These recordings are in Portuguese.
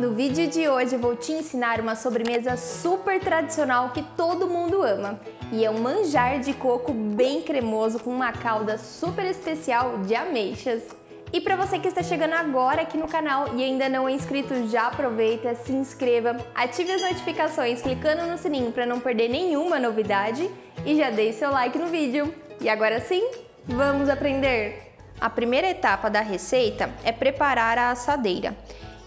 No vídeo de hoje vou te ensinar uma sobremesa super tradicional que todo mundo ama. E é um manjar de coco bem cremoso com uma calda super especial de ameixas. E para você que está chegando agora aqui no canal e ainda não é inscrito, já aproveita, se inscreva, ative as notificações clicando no sininho para não perder nenhuma novidade e já deixe seu like no vídeo. E agora sim, vamos aprender! A primeira etapa da receita é preparar a assadeira.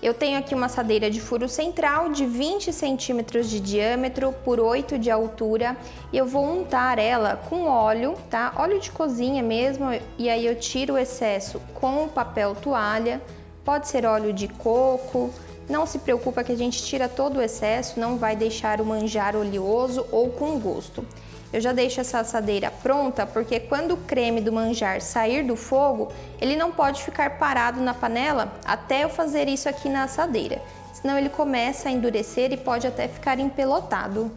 Eu tenho aqui uma assadeira de furo central de 20 centímetros de diâmetro por 8 de altura e eu vou untar ela com óleo, tá? Óleo de cozinha mesmo e aí eu tiro o excesso com o papel toalha, pode ser óleo de coco, não se preocupa que a gente tira todo o excesso, não vai deixar o manjar oleoso ou com gosto. Eu já deixo essa assadeira pronta porque quando o creme do manjar sair do fogo, ele não pode ficar parado na panela até eu fazer isso aqui na assadeira, senão ele começa a endurecer e pode até ficar empelotado.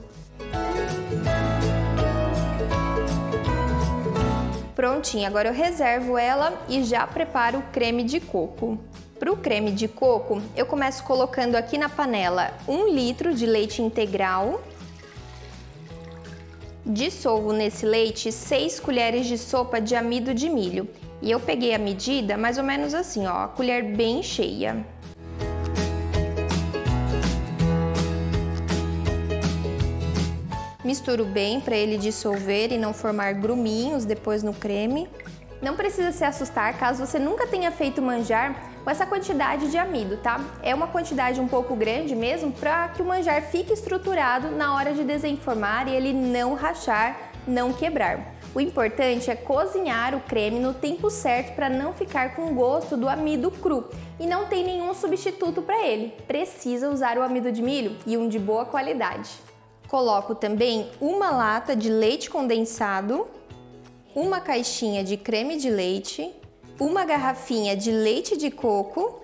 Prontinho, agora eu reservo ela e já preparo o creme de coco. Para o creme de coco, eu começo colocando aqui na panela um litro de leite integral Dissolvo nesse leite 6 colheres de sopa de amido de milho. E eu peguei a medida mais ou menos assim, ó, a colher bem cheia. Misturo bem para ele dissolver e não formar gruminhos depois no creme. Não precisa se assustar caso você nunca tenha feito manjar com essa quantidade de amido, tá? É uma quantidade um pouco grande mesmo para que o manjar fique estruturado na hora de desenformar e ele não rachar, não quebrar. O importante é cozinhar o creme no tempo certo para não ficar com o gosto do amido cru e não tem nenhum substituto para ele. Precisa usar o amido de milho e um de boa qualidade. Coloco também uma lata de leite condensado uma caixinha de creme de leite, uma garrafinha de leite de coco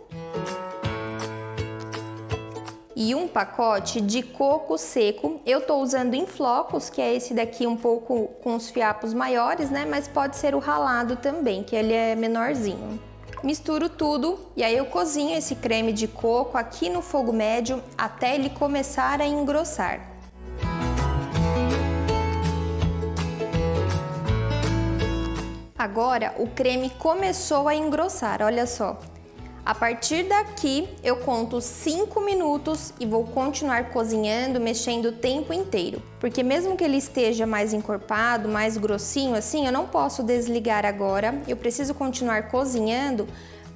e um pacote de coco seco. Eu tô usando em flocos, que é esse daqui um pouco com os fiapos maiores, né? Mas pode ser o ralado também, que ele é menorzinho. Misturo tudo e aí eu cozinho esse creme de coco aqui no fogo médio até ele começar a engrossar. Agora o creme começou a engrossar, olha só. A partir daqui eu conto 5 minutos e vou continuar cozinhando, mexendo o tempo inteiro. Porque mesmo que ele esteja mais encorpado, mais grossinho assim, eu não posso desligar agora. Eu preciso continuar cozinhando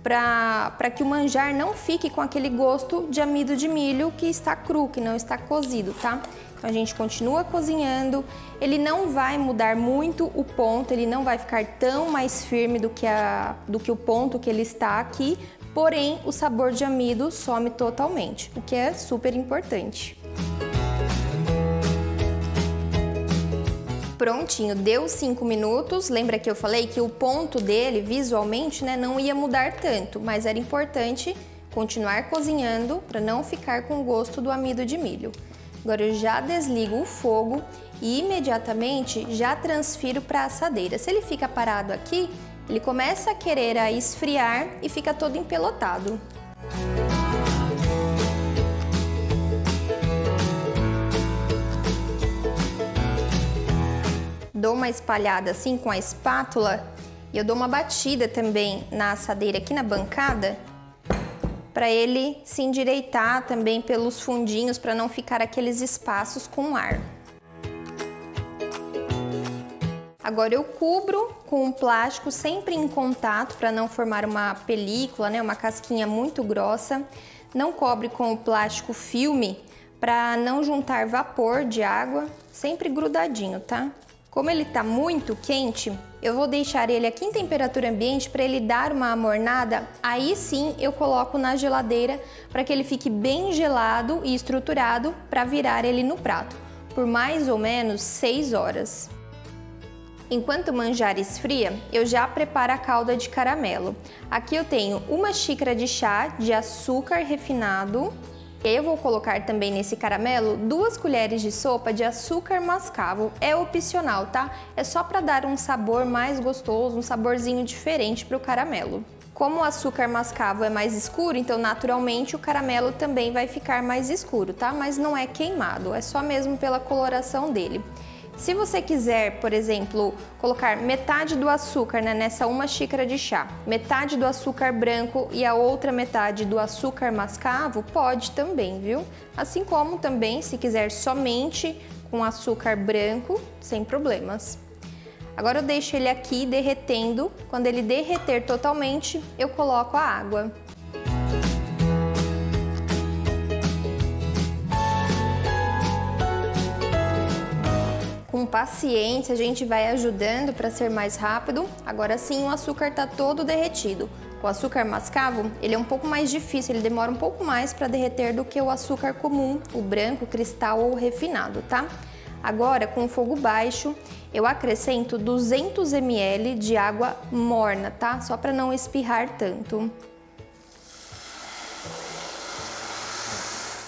para que o manjar não fique com aquele gosto de amido de milho que está cru, que não está cozido, tá? Então a gente continua cozinhando, ele não vai mudar muito o ponto, ele não vai ficar tão mais firme do que, a, do que o ponto que ele está aqui, porém o sabor de amido some totalmente, o que é super importante. Prontinho, deu 5 minutos. Lembra que eu falei que o ponto dele, visualmente, né, não ia mudar tanto, mas era importante continuar cozinhando para não ficar com o gosto do amido de milho. Agora eu já desligo o fogo e imediatamente já transfiro para a assadeira. Se ele fica parado aqui, ele começa a querer a esfriar e fica todo empelotado. Dou uma espalhada assim com a espátula e eu dou uma batida também na assadeira aqui na bancada para ele se endireitar também pelos fundinhos para não ficar aqueles espaços com ar. Agora eu cubro com um plástico sempre em contato para não formar uma película, né, uma casquinha muito grossa. Não cobre com o plástico filme para não juntar vapor de água, sempre grudadinho, tá? Como ele está muito quente, eu vou deixar ele aqui em temperatura ambiente para ele dar uma amornada. Aí sim eu coloco na geladeira para que ele fique bem gelado e estruturado para virar ele no prato, por mais ou menos 6 horas. Enquanto o manjar esfria, eu já preparo a calda de caramelo. Aqui eu tenho uma xícara de chá de açúcar refinado, eu vou colocar também nesse caramelo duas colheres de sopa de açúcar mascavo. É opcional, tá? É só para dar um sabor mais gostoso, um saborzinho diferente para o caramelo. Como o açúcar mascavo é mais escuro, então naturalmente o caramelo também vai ficar mais escuro, tá? Mas não é queimado, é só mesmo pela coloração dele. Se você quiser, por exemplo, colocar metade do açúcar né, nessa uma xícara de chá, metade do açúcar branco e a outra metade do açúcar mascavo, pode também, viu? Assim como também, se quiser somente com açúcar branco, sem problemas. Agora eu deixo ele aqui derretendo. Quando ele derreter totalmente, eu coloco a água. Paciência, a gente vai ajudando para ser mais rápido. Agora sim, o açúcar está todo derretido. O açúcar mascavo, ele é um pouco mais difícil, ele demora um pouco mais para derreter do que o açúcar comum, o branco, cristal ou refinado, tá? Agora, com fogo baixo, eu acrescento 200 ml de água morna, tá? Só para não espirrar tanto.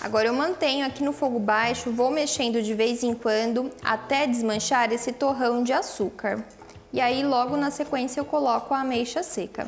Agora eu mantenho aqui no fogo baixo, vou mexendo de vez em quando até desmanchar esse torrão de açúcar. E aí logo na sequência eu coloco a ameixa seca.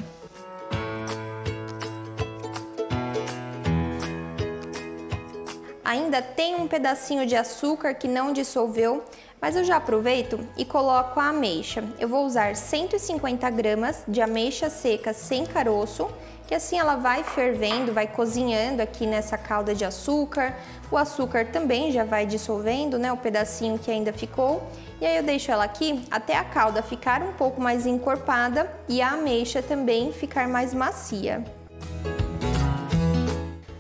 Ainda tem um pedacinho de açúcar que não dissolveu, mas eu já aproveito e coloco a ameixa. Eu vou usar 150 gramas de ameixa seca sem caroço, que assim ela vai fervendo, vai cozinhando aqui nessa calda de açúcar. O açúcar também já vai dissolvendo, né, o pedacinho que ainda ficou. E aí eu deixo ela aqui até a calda ficar um pouco mais encorpada e a ameixa também ficar mais macia.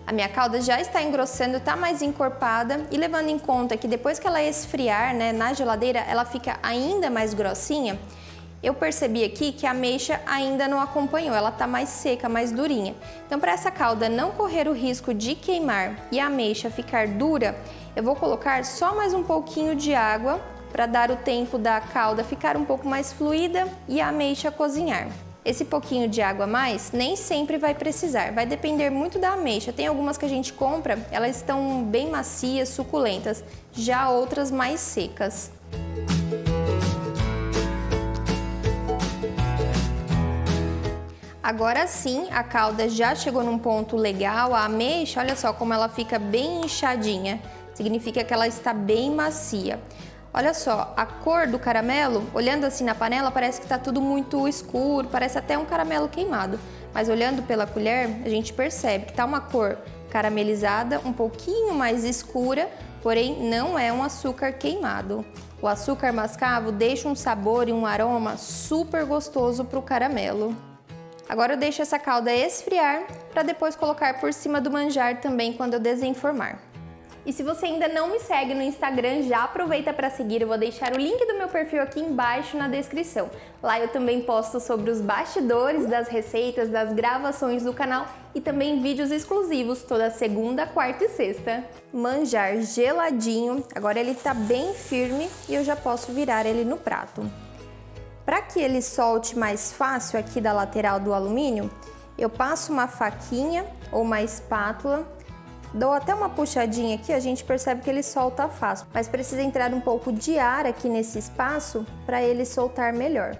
A minha calda já está engrossando, está mais encorpada e levando em conta que depois que ela esfriar né, na geladeira, ela fica ainda mais grossinha, eu percebi aqui que a ameixa ainda não acompanhou, ela está mais seca, mais durinha. Então para essa calda não correr o risco de queimar e a ameixa ficar dura, eu vou colocar só mais um pouquinho de água para dar o tempo da calda ficar um pouco mais fluida e a ameixa cozinhar. Esse pouquinho de água a mais nem sempre vai precisar, vai depender muito da ameixa. Tem algumas que a gente compra, elas estão bem macias, suculentas, já outras mais secas. Agora sim, a calda já chegou num ponto legal, a ameixa, olha só como ela fica bem inchadinha, significa que ela está bem macia. Olha só, a cor do caramelo, olhando assim na panela, parece que está tudo muito escuro, parece até um caramelo queimado. Mas olhando pela colher, a gente percebe que está uma cor caramelizada, um pouquinho mais escura, porém não é um açúcar queimado. O açúcar mascavo deixa um sabor e um aroma super gostoso para o caramelo. Agora eu deixo essa calda esfriar para depois colocar por cima do manjar também quando eu desenformar. E se você ainda não me segue no Instagram, já aproveita para seguir. Eu vou deixar o link do meu perfil aqui embaixo na descrição. Lá eu também posto sobre os bastidores das receitas, das gravações do canal e também vídeos exclusivos toda segunda, quarta e sexta. Manjar geladinho. Agora ele está bem firme e eu já posso virar ele no prato. Para que ele solte mais fácil aqui da lateral do alumínio, eu passo uma faquinha ou uma espátula Dou até uma puxadinha aqui, a gente percebe que ele solta fácil, mas precisa entrar um pouco de ar aqui nesse espaço para ele soltar melhor.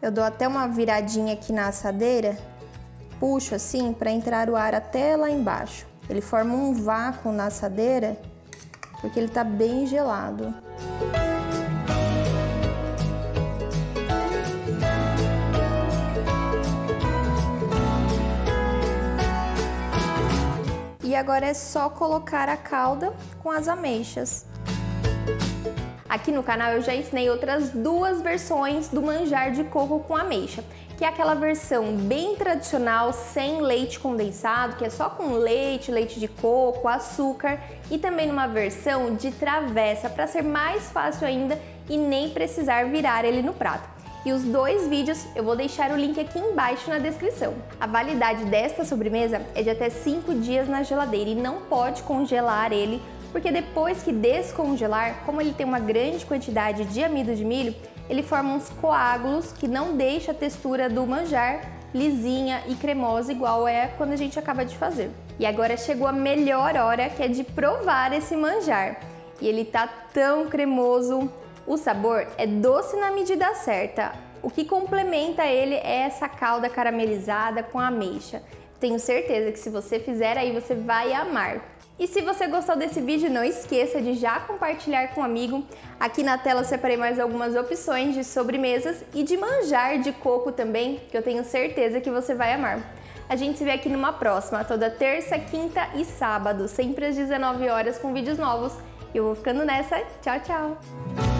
Eu dou até uma viradinha aqui na assadeira, puxo assim para entrar o ar até lá embaixo. Ele forma um vácuo na assadeira porque ele está bem gelado. E agora é só colocar a calda com as ameixas. Aqui no canal eu já ensinei outras duas versões do manjar de coco com ameixa, que é aquela versão bem tradicional, sem leite condensado, que é só com leite, leite de coco, açúcar, e também numa versão de travessa, para ser mais fácil ainda e nem precisar virar ele no prato e os dois vídeos eu vou deixar o link aqui embaixo na descrição. A validade desta sobremesa é de até 5 dias na geladeira e não pode congelar ele, porque depois que descongelar, como ele tem uma grande quantidade de amido de milho, ele forma uns coágulos que não deixa a textura do manjar lisinha e cremosa igual é quando a gente acaba de fazer. E agora chegou a melhor hora, que é de provar esse manjar. E ele tá tão cremoso, O sabor é doce na medida certa. O que complementa ele é essa calda caramelizada com ameixa. Tenho certeza que se você fizer aí você vai amar. E se você gostou desse vídeo, não esqueça de já compartilhar com um amigo. Aqui na tela eu separei mais algumas opções de sobremesas e de manjar de coco também, que eu tenho certeza que você vai amar. A gente se vê aqui numa próxima, toda terça, quinta e sábado, sempre às 19 horas com vídeos novos. Eu vou ficando nessa. Tchau, tchau!